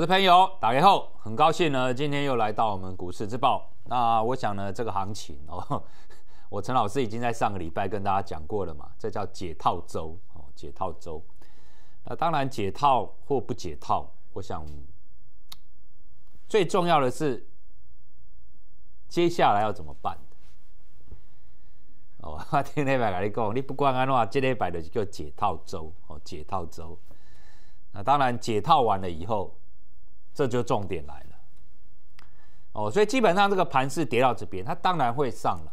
各位投资朋友，打开后很高兴呢，今天又来到我们股市之报。那我想呢，这个行情哦，我陈老师已经在上个礼拜跟大家讲过了嘛，这叫解套周哦，解套周。那当然解套或不解套，我想最重要的是接下来要怎么办。哦，我听礼拜跟你讲，你不管安怎，这礼拜就叫解套周哦，解套周。那当然解套完了以后，这就重点来了。哦，所以基本上这个盘是跌到这边，它当然会上来。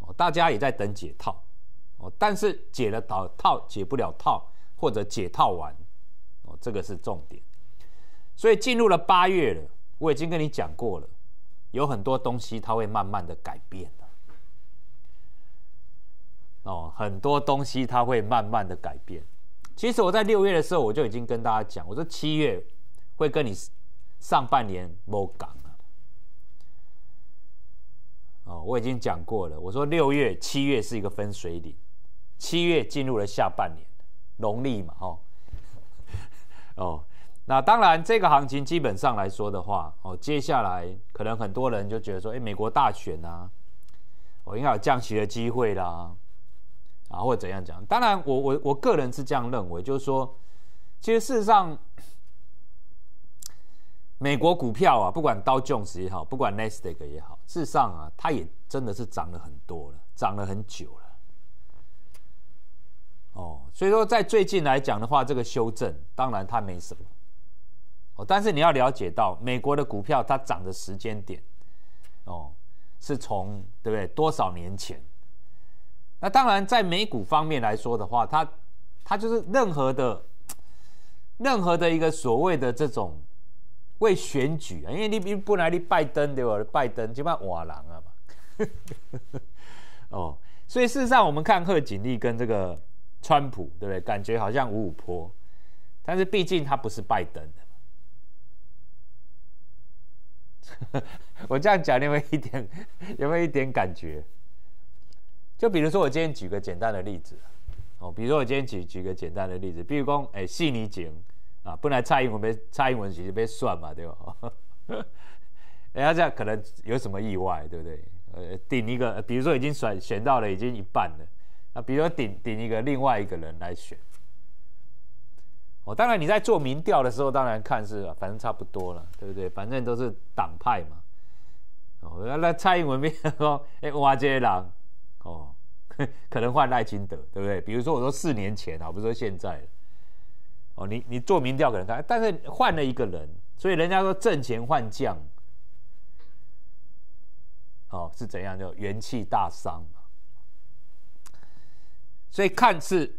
哦，大家也在等解套。哦，但是解了套套解不了套，或者解套完，哦，这个是重点。所以进入了八月了，我已经跟你讲过了，有很多东西它会慢慢的改变。哦，很多东西它会慢慢的改变。其实我在六月的时候，我就已经跟大家讲，我说七月会跟你上半年摸港了。哦，我已经讲过了，我说六月、七月是一个分水岭，七月进入了下半年，农历嘛，哦，哦，那当然这个行情基本上来说的话，哦，接下来可能很多人就觉得说，哎，美国大选啊，我应该有降息的机会啦。啊，或者怎样讲？当然，我我我个人是这样认为，就是说，其实事实上，美国股票啊，不管刀 Jones 也好，不管 Nasdaq 也好，事实上啊，它也真的是涨了很多了，涨了很久了。哦，所以说在最近来讲的话，这个修正当然它没什么。哦，但是你要了解到，美国的股票它涨的时间点，哦，是从对不对？多少年前？那当然，在美股方面来说的话，它它就是任何的任何的一个所谓的这种为选举啊，因为你比不来你拜登对吧？拜登基本上瓦郎啊嘛，哦，所以事实上我们看贺锦丽跟这个川普，对不对？感觉好像五五坡，但是毕竟他不是拜登的，我这样讲有没有一点有没有一点感觉？就比如说，我今天举个简单的例子，哦，比如说我今天举举个简单的例子，比如说，哎，悉尼景啊，本来蔡英文被蔡英文其实被算嘛，对吧？人家这样可能有什么意外，对不对？呃，顶一个，比如说已经选选到了已经一半了，啊，比如说顶顶一个另外一个人来选，哦，当然你在做民调的时候，当然看是反正差不多了，对不对？反正都是党派嘛，哦，那蔡英文变说，哎，挖这些人。哦，可能换赖清德，对不对？比如说我说四年前啊，不是说现在哦，你你做民调可能看，但是换了一个人，所以人家说挣钱换将，哦是怎样就元气大伤。所以看似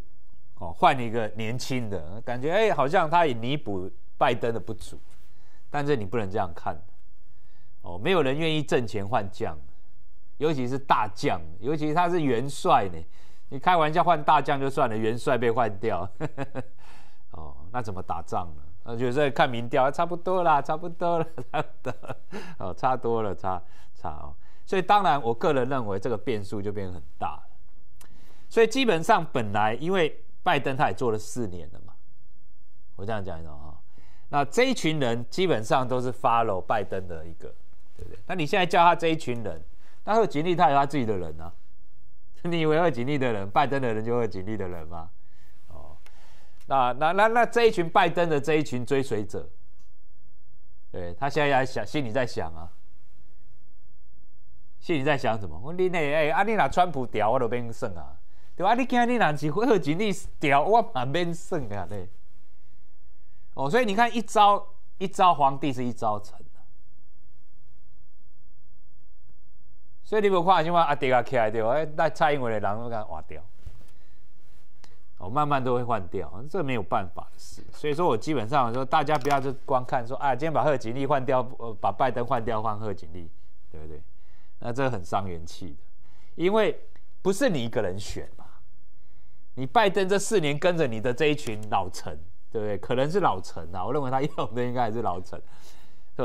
哦换一个年轻的，感觉哎好像他也弥补拜登的不足，但是你不能这样看哦，没有人愿意挣钱换将。尤其是大将，尤其他是元帅呢，你开玩笑换大将就算了，元帅被换掉，那怎么打仗呢？那就是看民调，差不多啦，差不多了，差不多，哦，差多了，差差哦。所以当然，我个人认为这个变数就变很大了。所以基本上本来因为拜登他也做了四年了嘛，我这样讲一种哈，那这一群人基本上都是 follow 拜登的一个，对不对？那你现在叫他这一群人。那贺锦丽他有他自己的人呢，你以为贺锦丽的人，拜登的人就贺锦丽的人吗？哦，那那那那这一群拜登的这一群追随者，对他现在在想，心里在想啊，心里在想什么？我你呢？哎，啊你拿川普屌我都变胜啊，对吧？你今你拿起贺锦丽屌我嘛变胜啊？对，哦，所以你看一招一招皇帝是一招臣。所以你无看，像话阿爹啊起来对，哎，那蔡英文的人都给他挖掉，哦，慢慢都会换掉，这没有办法的事。所以说我基本上说，大家不要就光看说，啊，今天把贺锦丽换掉，呃，把拜登换掉，换贺锦丽，对不对？那这很伤元气的，因为不是你一个人选嘛，你拜登这四年跟着你的这一群老臣，对不对？可能是老臣啊，我认为他 用的应该还是老臣。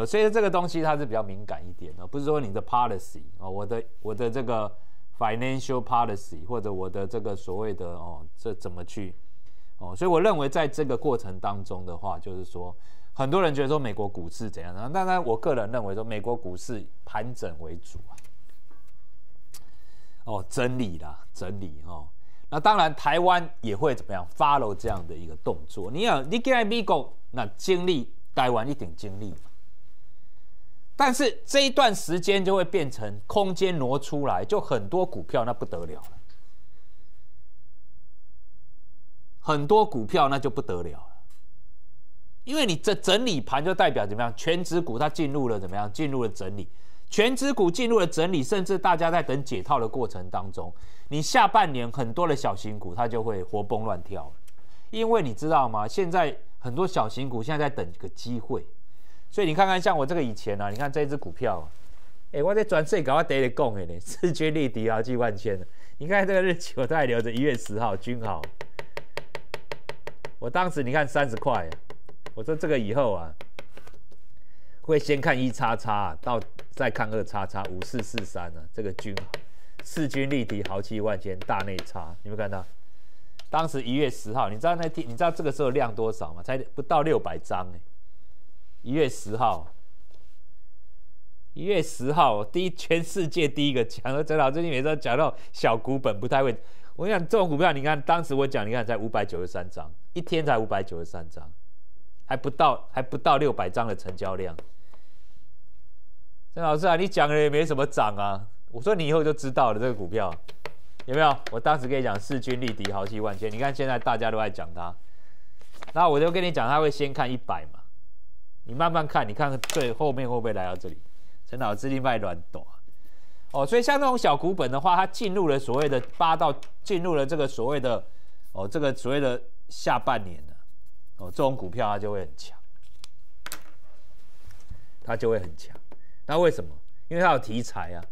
所以这个东西它是比较敏感一点的，不是说你的 policy 哦，我的我的这个 financial policy 或者我的这个所谓的哦，这怎么去哦？所以我认为在这个过程当中的话，就是说很多人觉得说美国股市怎样那？当然，我个人认为说美国股市盘整为主啊。哦，整理啦，整理哦。那当然，台湾也会怎么样 follow 这样的一个动作？你要你给美国那经历台湾一点经历，但是这一段时间就会变成空间挪出来，就很多股票那不得了了，很多股票那就不得了了，因为你这整理盘就代表怎么样？全指股它进入了怎么样？进入了整理。全指股进入了整理，甚至大家在等解套的过程当中，你下半年很多的小型股它就会活蹦乱跳因为你知道吗？现在很多小型股现在在等一个机会，所以你看看像我这个以前啊，你看这一只股票，哎，我在转税搞我得了供哎呢，势均力敌啊，几万千的。你看这个日期我都还留着，一月十号均好，我当时你看三十块，我说这个以后啊。会先看一叉叉，到再看二叉叉，五四四三呢？这个均好，势均力敌，豪气万千，大内差，有没有看到？当时一月十号，你知道那天，你知道这个时候量多少吗？才不到六百张哎！一月十号，一月十号，第一全世界第一个讲，而陈老最近每次讲到小股本不太会，我讲这种股票，你看当时我讲，你看才五百九十三张，一天才五百九十三张，还不到还不到六百张的成交量。陈老师啊，你讲的也没什么涨啊。我说你以后就知道了，这个股票有没有？我当时跟你讲势均力敌，豪气万千。你看现在大家都在讲它，那我就跟你讲，他会先看一百嘛，你慢慢看，你看看最后面会不会来到这里？陈老师另外乱抖哦，所以像这种小股本的话，它进入了所谓的八到进入了这个所谓的哦，这个所谓的下半年了哦，这种股票它就会很强，它就会很强。那为什么？因为它有题材啊，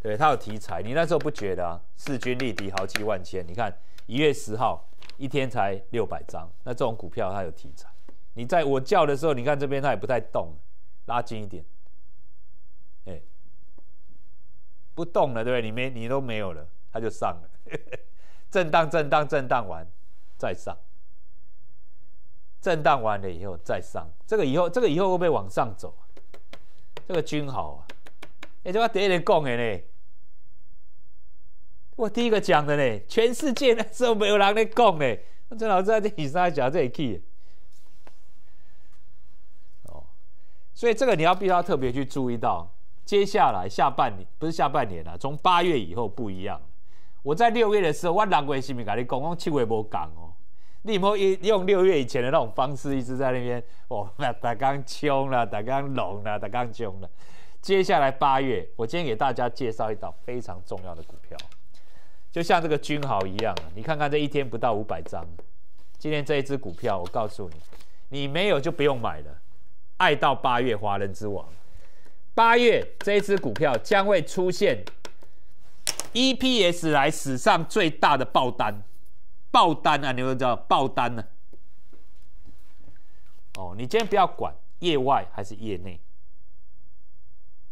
对，它有题材。你那时候不觉得啊？势均力敌，豪气万千。你看一月十号一天才六百张，那这种股票它有题材。你在我叫的时候，你看这边它也不太动，拉近一点，哎，不动了，对不对？你没你都没有了，它就上了，震荡震荡震荡完再上，震荡完了以后再上。这个以后这个以后会不会往上走？这个均好啊，哎，这我第一个讲的呢，我第一个讲的呢，全世界那时候没有人在讲呢，郑老师在这以上讲这里去，哦，所以这个你要必须要特别去注意到，接下来下半年不是下半年了，从八月以后不一样。我在六月的时候，我六月是咪跟你讲，我七月无讲哦。你莫用用六月以前的那种方式一直在那边哦，打刚冲了，大刚龙了，大刚冲了。接下来八月，我今天给大家介绍一道非常重要的股票，就像这个君豪一样，你看看这一天不到五百张，今天这一只股票，我告诉你，你没有就不用买了。爱到八月，华人之王，八月这一只股票将会出现 EPS 来史上最大的爆单。爆单啊！你们知道爆单呢？哦，你今天不要管业外还是业内，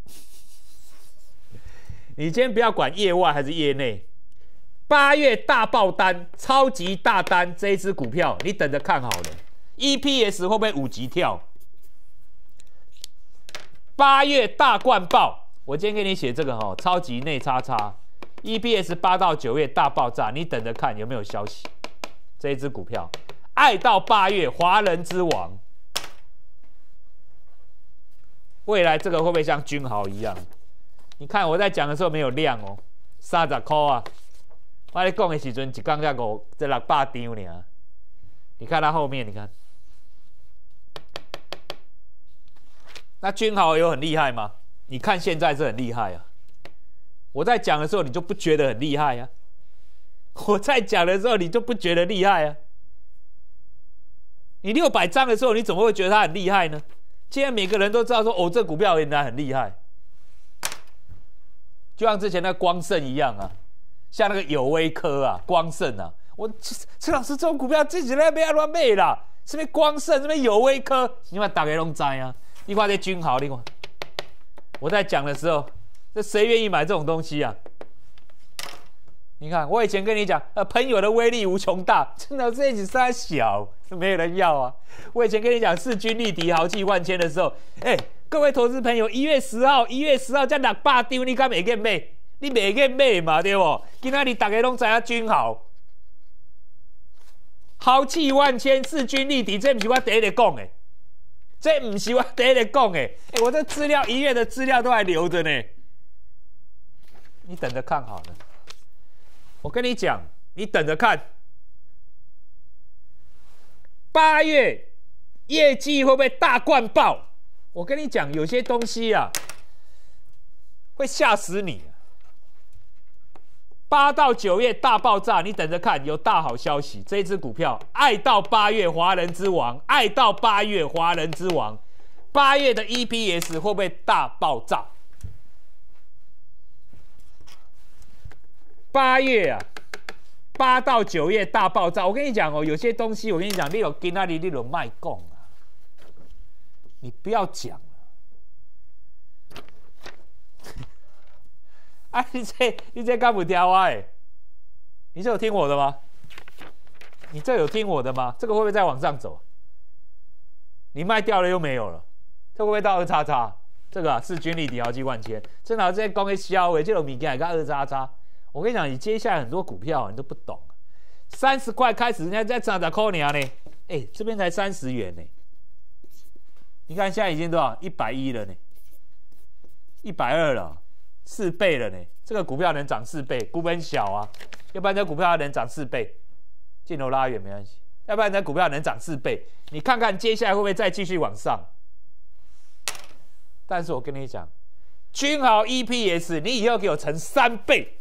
你今天不要管业外还是业内，八月大爆单、超级大单这一只股票，你等着看好了。EPS 会不会五级跳？八月大冠爆，我今天给你写这个哈，超级内叉叉。EPS 八到九月大爆炸，你等着看有没有消息。这一只股票，爱到八月，华人之王，未来这个会不会像君豪一样？你看我在讲的时候没有量哦，三十块啊！我在讲的时阵一刚才五这六百张呢。你看它后面，你看，那君豪有很厉害吗？你看现在是很厉害啊。我在讲的时候，你就不觉得很厉害呀？我在讲的时候，你就不觉得厉害啊？你六百张的时候，你怎么会觉得它很厉害呢？现在每个人都知道说，哦，这股票原来很厉害，就像之前那光盛一样啊，像那个友威科啊，光盛啊，我陈老师这种股票自己那边乱卖啦，什么光盛，这边友威科，你看大家拢知啊，你看这军豪，你看我在讲的时候。这谁愿意买这种东西啊？你看，我以前跟你讲，呃，朋友的威力无穷大，真的这一三小，没有人要啊。我以前跟你讲势均力敌、豪气万千的时候，哎，各位投资朋友，一月十号，一月十号在六百丢，你敢没给买？你没给买嘛，对不？今仔日大家拢知影军豪，豪气万千，势均力敌，这不是我第一个讲的，这唔是我第一个讲的。哎，我这资料一月的资料都还留着呢，你等着看好了。我跟你讲，你等着看，八月业绩会不会大灌爆？我跟你讲，有些东西啊，会吓死你。八到九月大爆炸，你等着看，有大好消息。这只股票爱到八月，华人之王，爱到八月，华人之王，八月的 EPS 会不会大爆炸？八月啊，八到九月大爆炸。我跟你讲哦，有些东西我跟你讲，你有跟那里你有卖供啊，你不要讲了。哎，你这你这干不掉啊？哎，你这有听我的吗？你这有听我的吗？这个会不会再往上走？你卖掉了又没有了，这会不会到二叉叉？这个啊，势均力敌，豪气万千。正好这些讲的消诶，这种物件个二叉叉。我跟你讲，你接下来很多股票你都不懂，三十块开始人家在涨涨扣你啊呢，哎，这边才三十元呢，你看现在已经多少一百一了呢，一百二了，四倍了呢，这个股票能涨四倍，股本小啊，要不然这股票能涨四倍，镜头拉远没关系，要不然这股票能涨四倍，你看看接下来会不会再继续往上？但是我跟你讲，君豪 EPS，你以后给我乘三倍。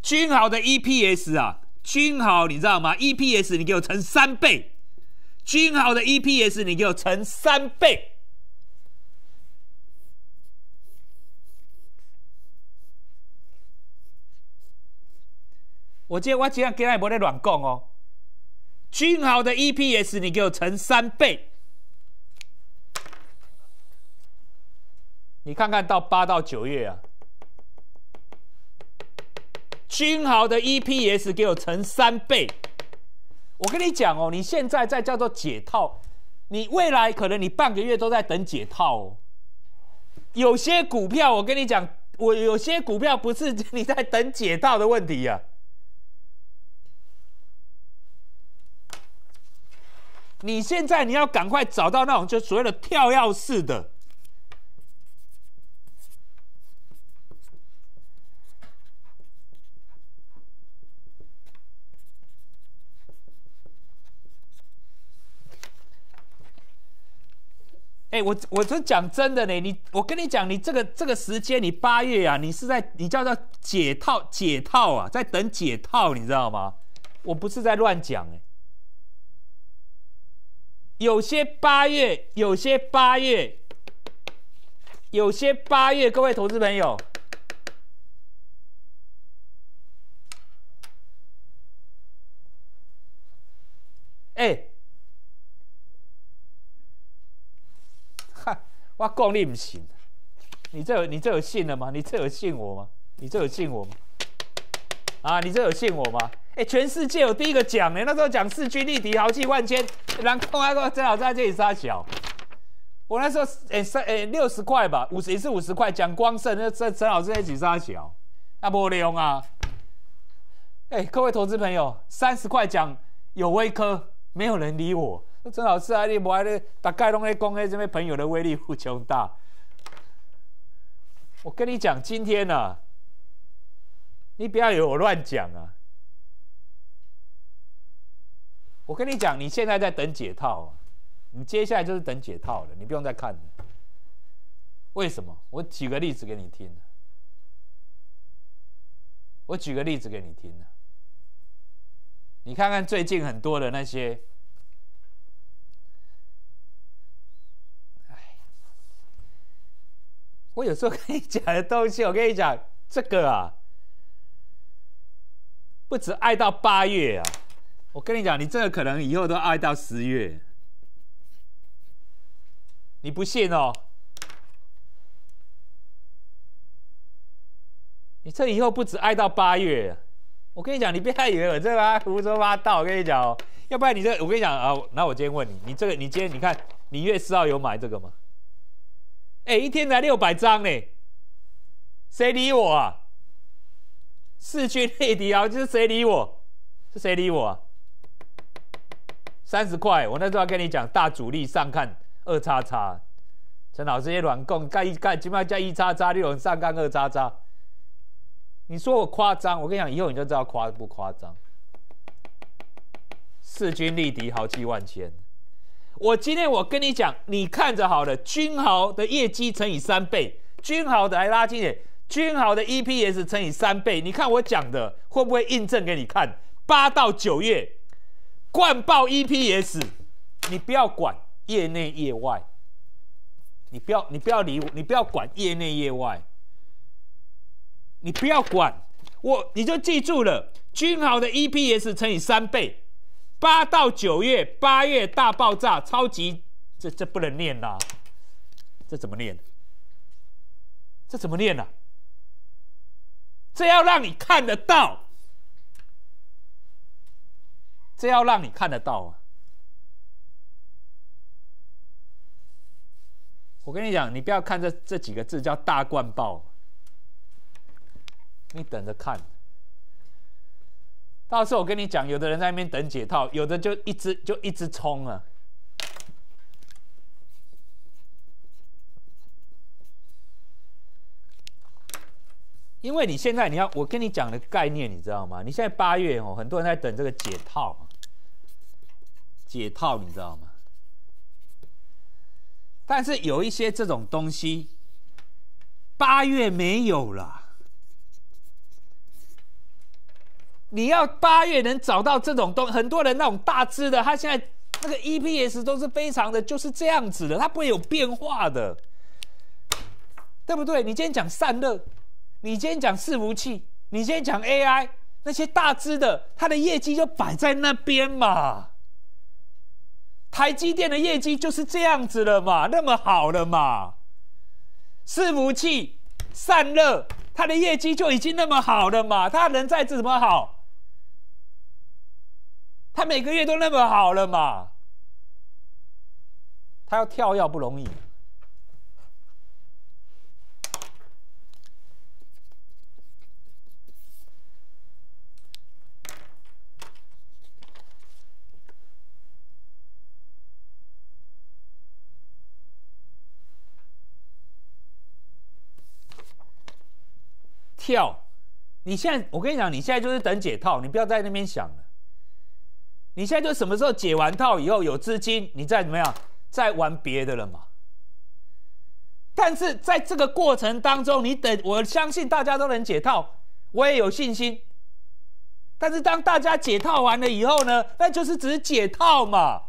君豪的 EPS 啊，君豪你知道吗？EPS 你给我乘三倍，君豪的 EPS 你给我乘三倍。我今天我今天跟你没在乱讲哦，君豪的 EPS 你给我乘三倍，你看看到八到九月啊。君豪的 EPS 给我乘三倍，我跟你讲哦，你现在在叫做解套，你未来可能你半个月都在等解套哦。有些股票我跟你讲，我有些股票不是 你在等解套的问题呀，你现在你要赶快找到那种就所谓的跳跃式的。哎，我我是讲真的呢，你我跟你讲，你这个这个时间，你八月啊，你是在你叫做解套解套啊，在等解套，你知道吗？我不是在乱讲哎，有些八月，有些八月，有些八月，各位投资朋友，哎。我讲你不信，你这有你这有信了吗？你这有信我吗？你这有信我吗？啊，你这有信我吗？哎，全世界有第一个讲呢，那时候讲势均力敌，豪气万千，然后那个正好在这里撒小。我那时候哎三哎六十块吧，五十也是五十块，讲光盛那正正好在一起撒小，那不灵啊。哎，各位投资朋友，三十块讲有微科，没有人理我。那郑老师啊，你不爱咧，大概拢咧讲迄什么朋友的威力无穷大。我跟你讲，今天呢，你不要以为我乱讲啊。我跟你讲，你现在在等解套啊，你接下来就是等解套了，你不用再看了。为什么？我举个例子给你听。我举个例子给你听你看看最近很多的那些。哎我有时候跟你讲的东西，我跟你讲，这个啊，不止爱到八月啊，我跟你讲，你这个可能以后都爱到十月，你不信哦？你这以后不止挨到八月，我跟你讲，你别以为我这个胡说八道。我跟你讲哦，要不然你这，我跟你讲啊，那我今天问你，你这个，你今天你看，你月四号有买这个吗？哎，一天才六百张呢，谁理我啊？四军内敌啊，就是谁理我？是谁理我啊？三十块，我那时候跟你讲，大主力上看二叉叉，陈老师也软供，盖一盖，起码加一叉叉，六人上看二叉叉。你说我夸张，我跟你讲，以后你就知道夸不夸张。势均力敌，豪气万千。我今天我跟你讲，你看着好了，君豪的业绩乘以三倍，君豪的来拉近点，君豪的 EPS 乘以三倍，你看我讲的会不会印证给你看？八到九月。灌爆 EPS，你不要管业内业外，你不要你不要理我，你不要管业内业外，你不要管我，你就记住了，君豪的 EPS 乘以三倍，八到九月，八月大爆炸，超级，这这不能念呐，这怎么念？这怎么念呢？这要让你看得到。这要让你看得到啊！我跟你讲，你不要看这这几个字叫大冠爆，你等着看。到时候我跟你讲，有的人在那边等解套，有的就一直就一直冲啊。因为你现在你要我跟你讲的概念，你知道吗？你现在八月哦，很多人在等这个解套。解套，你知道吗？但是有一些这种东西，八月没有了。你要八月能找到这种东，很多人那种大只的，他现在那个 EPS 都是非常的，就是这样子的，它不会有变化的，对不对？你今天讲散热，你今天讲伺服器，你今天讲 AI，那些大只的，它的业绩就摆在那边嘛。台积电的业绩就是这样子了嘛，那么好了嘛，伺服器散热，它的业绩就已经那么好了嘛，它能再怎么好？它每个月都那么好了嘛，它要跳要不容易。跳，你现在我跟你讲，你现在就是等解套，你不要在那边想了。你现在就什么时候解完套以后有资金，你再怎么样，再玩别的了嘛。但是在这个过程当中，你等，我相信大家都能解套，我也有信心。但是当大家解套完了以后呢，那就是只是解套嘛，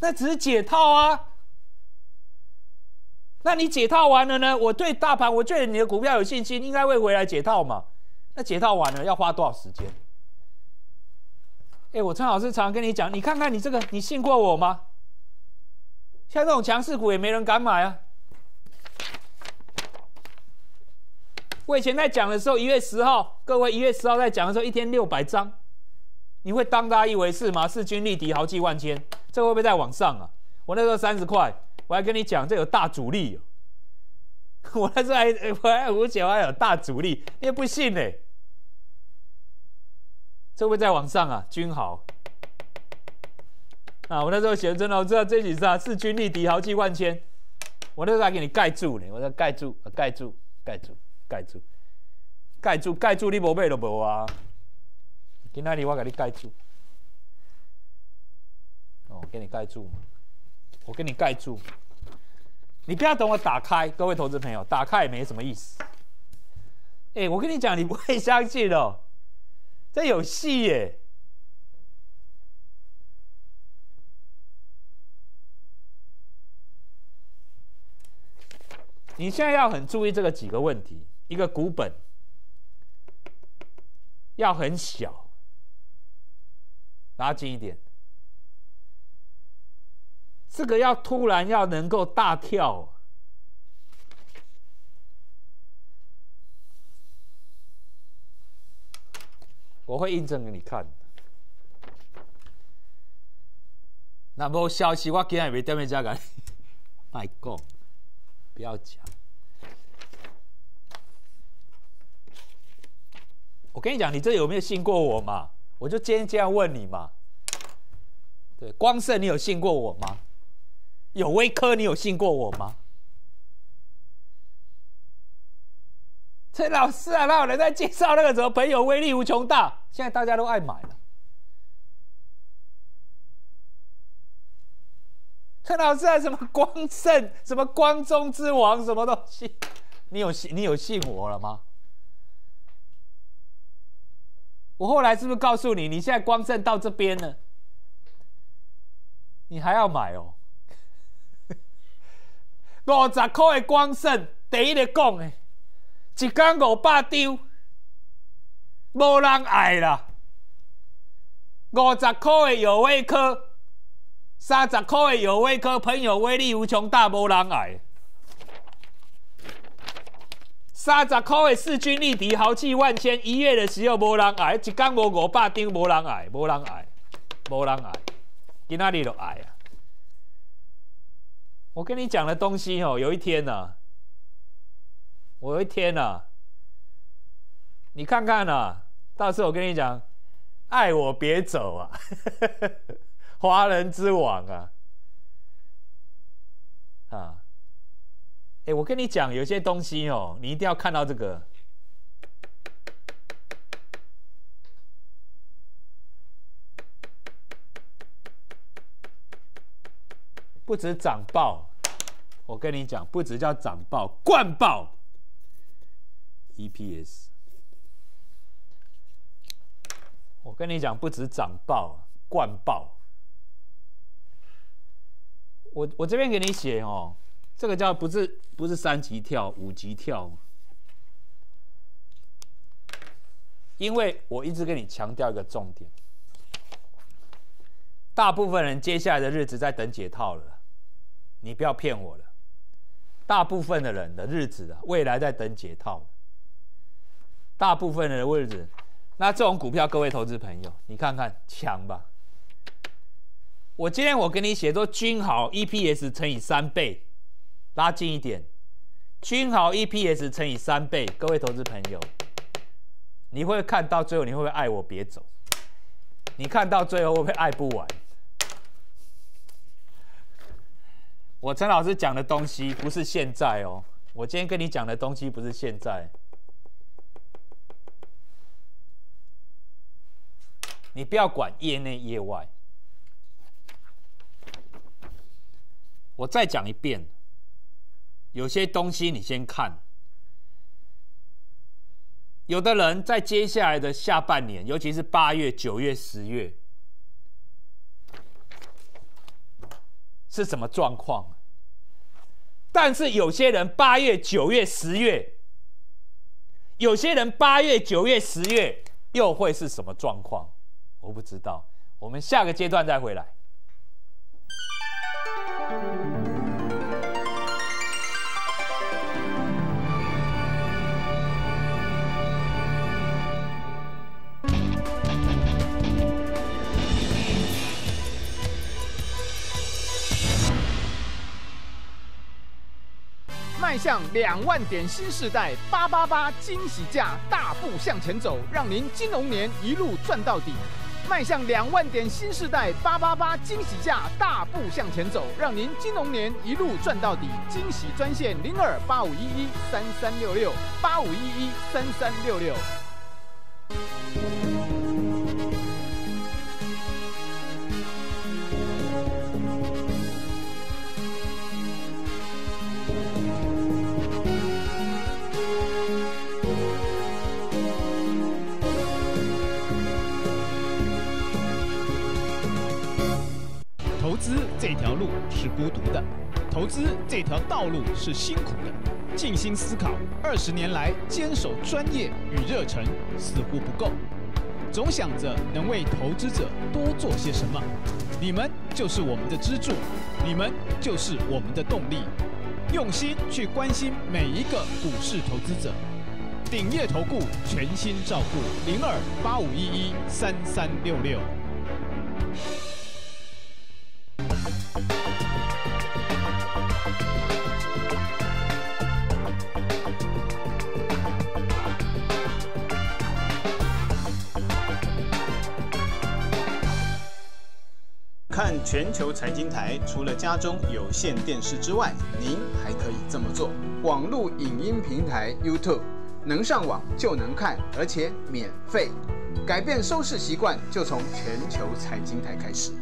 那只是解套啊。那你解套完了呢？我对大盘，我对你的股票有信心，应该会回来解套嘛？那解套完了要花多少时间？哎，我陈老师常跟你讲，你看看你这个，你信过我吗？像这种强势股也没人敢买啊！我以前在讲的时候，一月十号，各位一月十号在讲的时候，一天六百张，你会当大家一回事吗？势均力敌，豪气万千，这会不会在往上啊？我那时候三十块。我还跟你讲，这有大阻力，我那时候还我还我讲还有大阻力，你也不信呢？这会在网上啊，君豪啊，我那时候写真的，我知道这几次势均力敌，豪气万千。我那时候还给你盖住呢，我说盖住，盖住，盖住，盖住，盖住，盖住，你无买都无啊。今天你我给你盖住，哦，给你盖住。我给你盖住，你不要等我打开，各位投资朋友，打开也没什么意思。哎，我跟你讲，你不会相信哦，这有戏耶！你现在要很注意这个几个问题：一个股本要很小，拉近一点。这个要突然要能够大跳。我会印证给你看。那无消息我今天也没见面这样敢卖过不要讲。我跟你讲你这有没有信过我嘛？我就今天这样问你嘛。对光色你有信过我吗？有微科，你有信过我吗？陈老师啊，那有人在介绍那个什么朋友威力无穷大，现在大家都爱买了。陈老师啊，什么光盛，什么光中之王，什么东西？你有信？你有信我了吗？我后来是不是告诉你，你现在光盛到这边了，你还要买哦？五十块的光胜，第一个讲的。一缸五百张，无人爱啦。五十块的有威科，三十块的有威科，朋友威力无穷大，无人爱。三十块的势均力敌，豪气万千，一月的时候无人爱，一缸无五百张，无人爱，无人爱，无人爱，今仔日就爱啊！我跟你讲的东西哦，有一天呢。我有一天啊，你看看呐，到时候我跟你讲，爱我别走啊，华人之王啊，啊，哎，我跟你讲，有些东西哦，你一定要看到这个，不止涨爆，我跟你讲，不止叫涨爆，灌爆。EPS，我跟你讲，不止涨爆，灌爆。我我这边给你写哦，这个叫不是不是三级跳，五级跳。因为我一直跟你强调一个重点，大部分人接下来的日子在等解套了，你不要骗我了。大部分的人的日子啊，未来在等解套。大部分人的日子，那这种股票，各位投资朋友，你看看强吧。我今天我给你写作均好 EPS 乘以三倍，拉近一点，均好 EPS 乘以三倍，各位投资朋友，你会看到最后，你会不会爱我别走？你看到最后会不会爱不完？我陈老师讲的东西不是现在哦，我今天跟你讲的东西不是现在。你不要管业内业外，我再讲一遍，有些东西你先看。有的人在接下来的下半年，尤其是八月、九月、十月，是什么状况？但是有些人八月、九月、十月，有些人八月、九月、十月又会是什么状况？我不知道，我们下个阶段再回来。迈向两万点新时代，八八八惊喜价，大步向前走，让您金龙年一路赚到底。迈向两万点新时代，八八八惊喜价，大步向前走，让您金龙年一路赚到底。惊喜专线零二八五一一三三六六八五一一三三六六。这条道路是辛苦的。静心思考，二十年来坚守专业与热忱似乎不够，总想着能为投资者多做些什么。你们就是我们的支柱，你们就是我们的动力。用心去关心每一个股市投资者。鼎业投顾全新照顾零二八五一一三三六六。全球财经台，除了家中有线电视之外，您还可以这么做：网络影音平台 YouTube，能上网就能看，而且免费。改变收视习惯，就从全球财经台开始。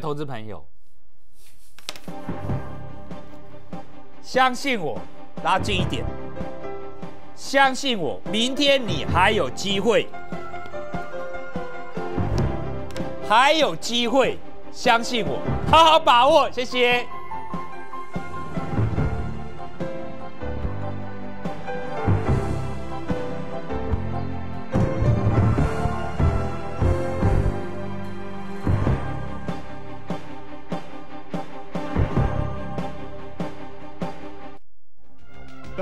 投资朋友，相信我，拉近一点。相信我，明天你还有机会，还有机会，相信我，好好把握。谢谢。